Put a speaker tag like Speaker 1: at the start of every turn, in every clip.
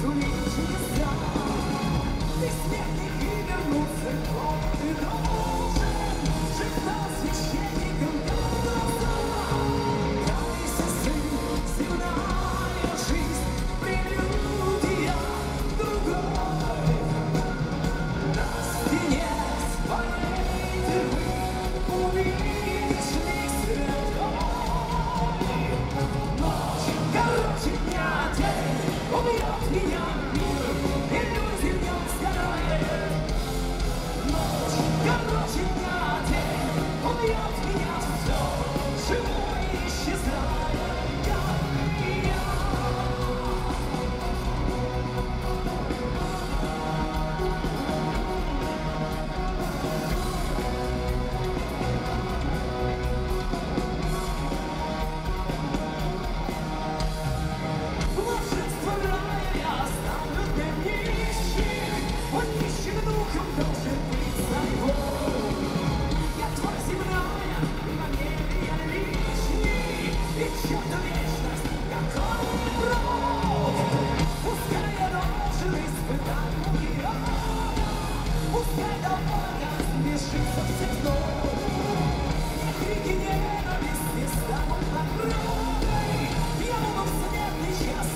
Speaker 1: сулит чудеса Ты смертник и вернуться к ты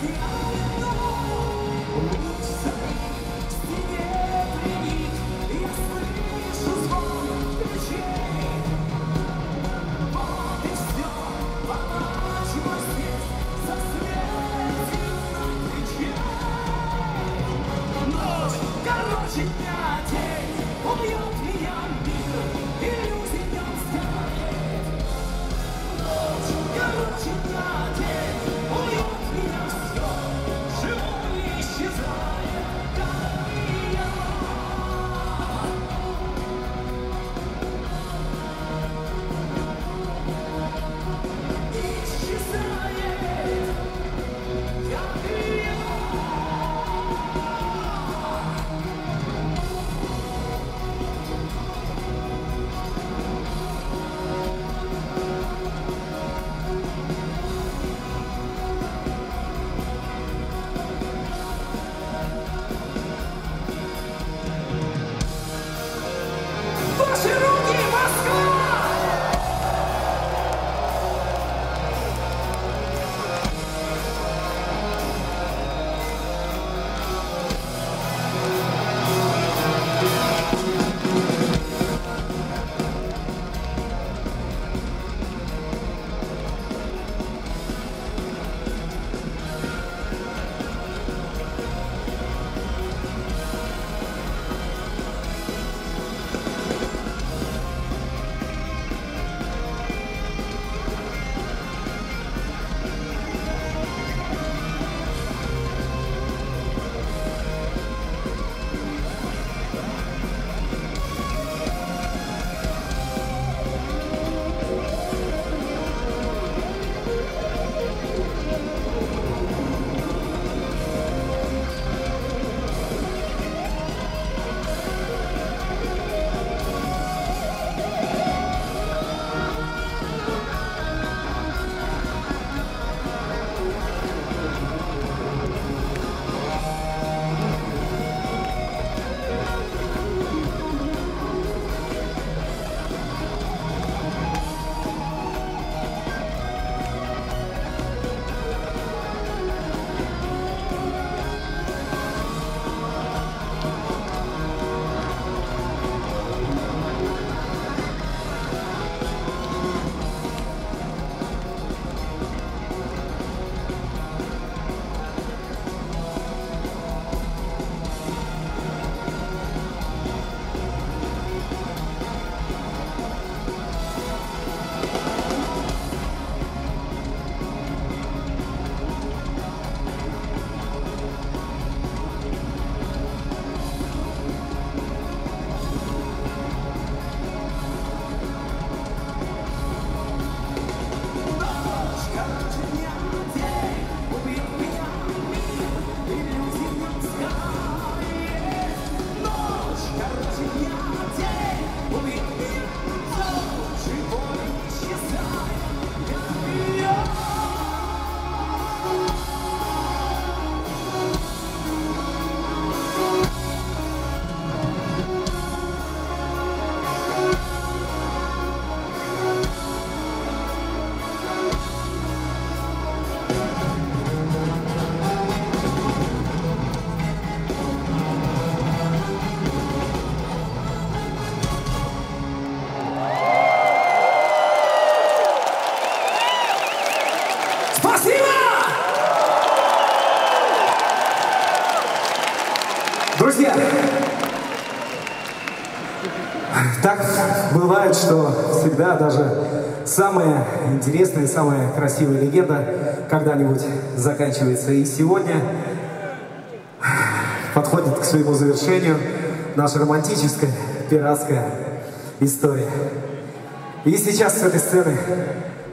Speaker 1: Пускай Так бывает, что всегда даже самая интересная, самая красивая легенда когда-нибудь заканчивается. И сегодня подходит к своему завершению наша романтическая пиратская история. И сейчас с этой сцены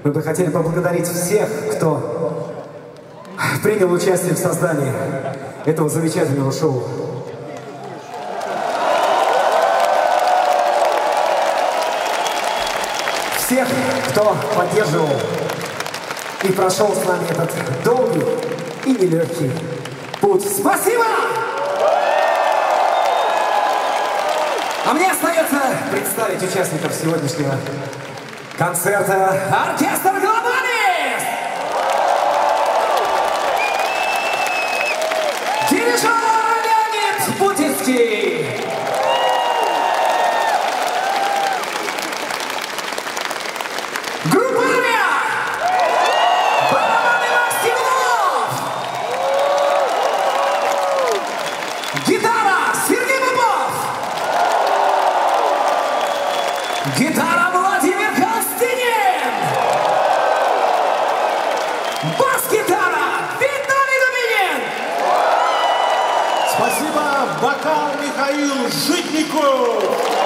Speaker 1: мы бы хотели поблагодарить всех, кто принял участие в создании этого замечательного шоу. Всех, кто поддерживал и прошел с нами этот долгий и нелегкий путь. Спасибо! А мне остается представить участников сегодняшнего концерта оркестр Гитара Владимир Костынин! Бас-гитара Виталий Дубинин!
Speaker 2: Спасибо, вокал Михаил Житников.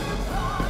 Speaker 1: Yeah.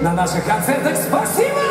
Speaker 1: На наших концертах. Спасибо!